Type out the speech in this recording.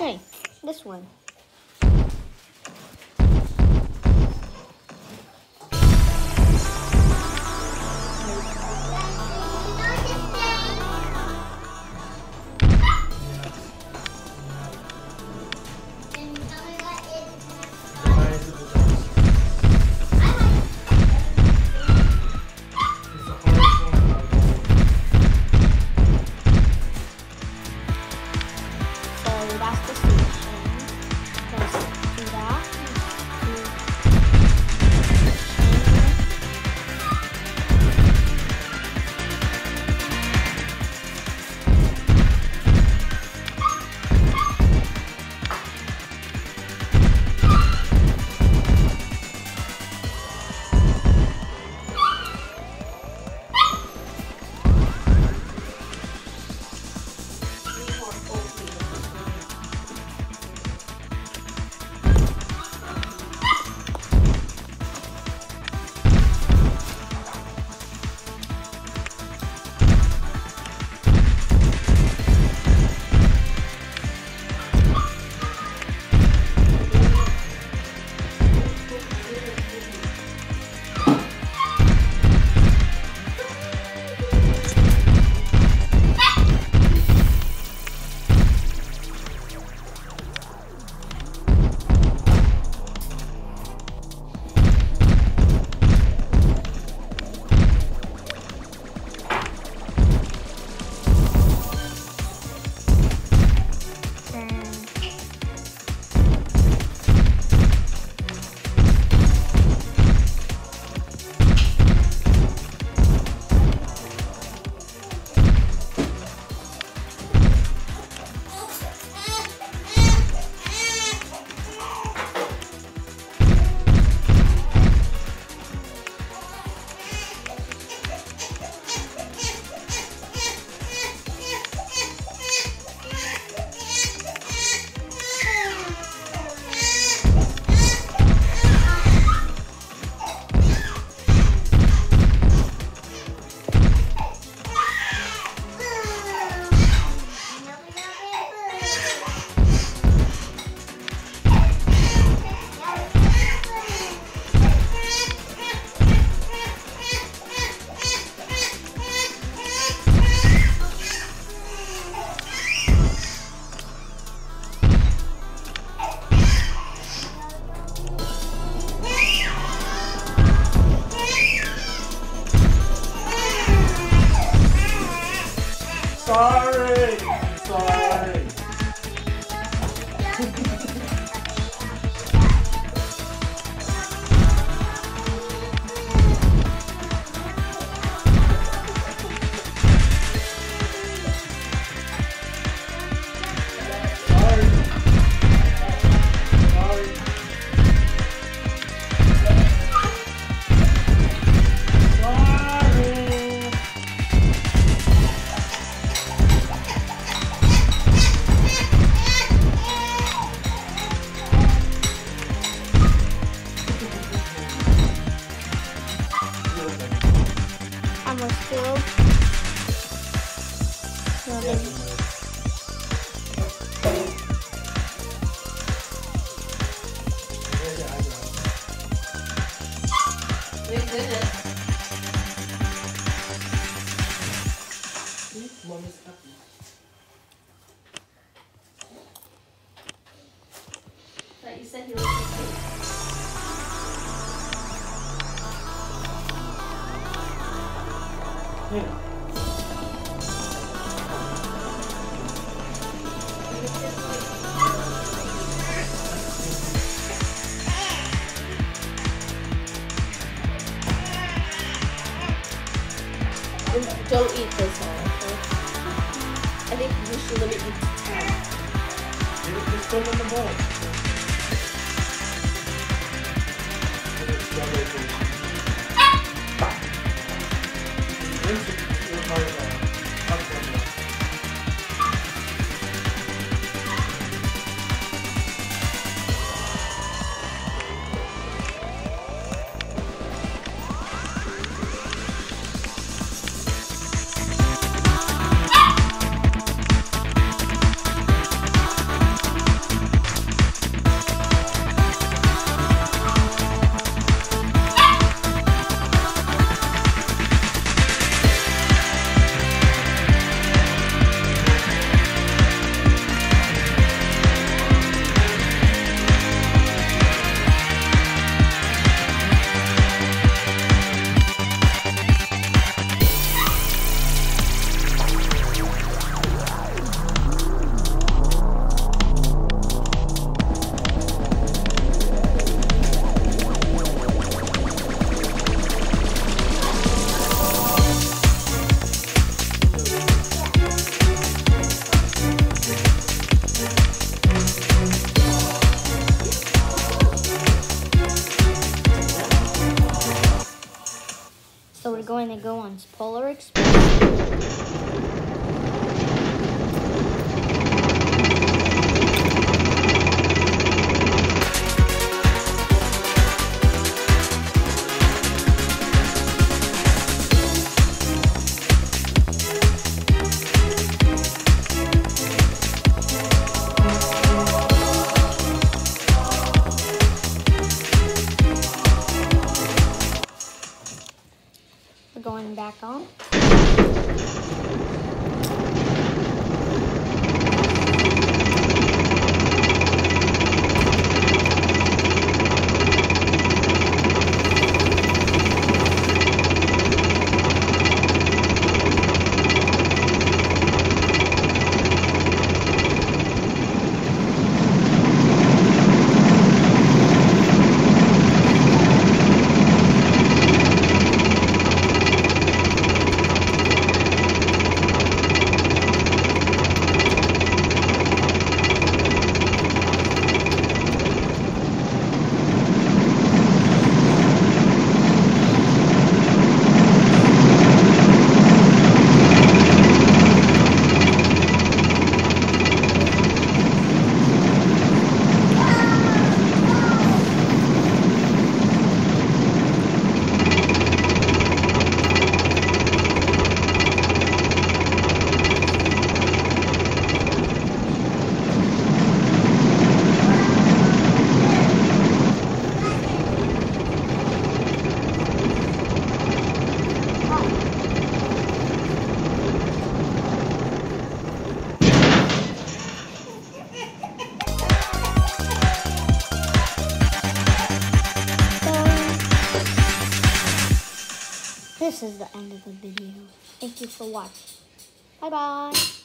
Okay, this one. So Sorry. Sorry. Said sick. Yeah. Don't eat this all, okay? I think we should limit you to 10. Just put in the bowl. So we're going to go on Polar Express. Going This is the end of the video. Thank you for watching. Bye bye.